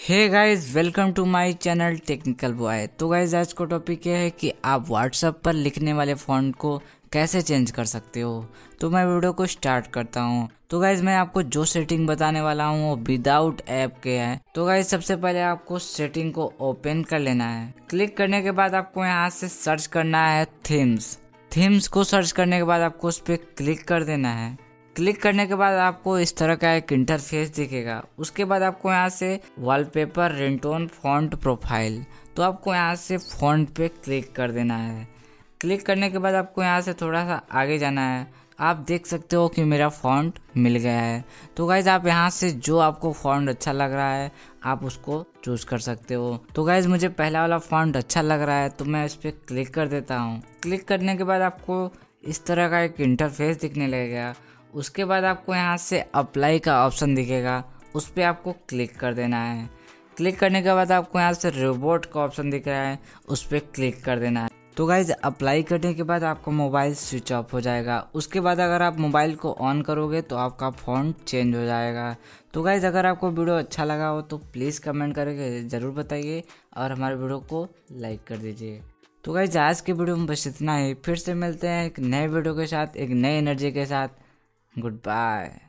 Hey guys welcome to my channel technical boy तो guys आज का टॉपिक ये है कि आप व्हाट्सएप पर लिखने वाले फॉन्ट को कैसे चेंज कर सकते हो? तो मैं वीडियो को स्टार्ट करता हूँ। तो गाइज़ मैं आपको जो सेटिंग बताने वाला हूँ, वो विदाउट ऐप के है। तो गाइज़ सबसे पहले आपको सेटिंग को ओपन कर लेना है। क्लिक करने के बाद आपको यहाँ से सर्च करना है थीम्स थीम्स को सर्च करने के बाद आपको उस पर क्लिक कर देना है। क्लिक करने के बाद आपको इस तरह का एक इंटरफेस दिखेगा। उसके बाद आपको यहाँ से वॉलपेपर रिंगटोन फॉन्ट प्रोफ़ाइल तो आपको यहाँ से फॉन्ट पे क्लिक कर देना है। क्लिक करने के बाद आपको यहाँ से थोड़ा सा आगे जाना है। आप देख सकते हो कि मेरा फॉन्ट मिल गया है। तो गाइज़ आप यहाँ से जो आपको फॉन्ट अच्छा लग रहा है, आप उसको चूज़ कर सकते हो। तो गाइज़ मुझे पहला वाला फॉन्ट अच्छा लग रहा है तो मैं इस पर क्लिक कर देता हूँ। क्लिक करने के बाद आपको इस तरह का एक इंटरफेस दिखने लगेगा। उसके बाद आपको यहाँ से अप्लाई का ऑप्शन दिखेगा। उस पर आपको क्लिक कर देना है। क्लिक करने के बाद आपको यहाँ से रोबोट का ऑप्शन दिख रहा है। उस पर क्लिक कर देना है। तो गाइज़ अप्लाई करने के बाद आपका मोबाइल स्विच ऑफ़ हो जाएगा। उसके बाद अगर आप मोबाइल को ऑन करोगे तो आपका फ़ोन चेंज हो जाएगा। तो गाइज़ अगर आपको वीडियो अच्छा लगा हो तो प्लीज़ कमेंट करके ज़रूर बताइए और हमारे वीडियो को लाइक कर दीजिए। तो गाइज़ आज के वीडियो में बस इतना ही। फिर से मिलते हैं एक नए वीडियो के साथ, एक नई एनर्जी के साथ। Goodbye.